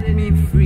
set me free.